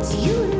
It's you and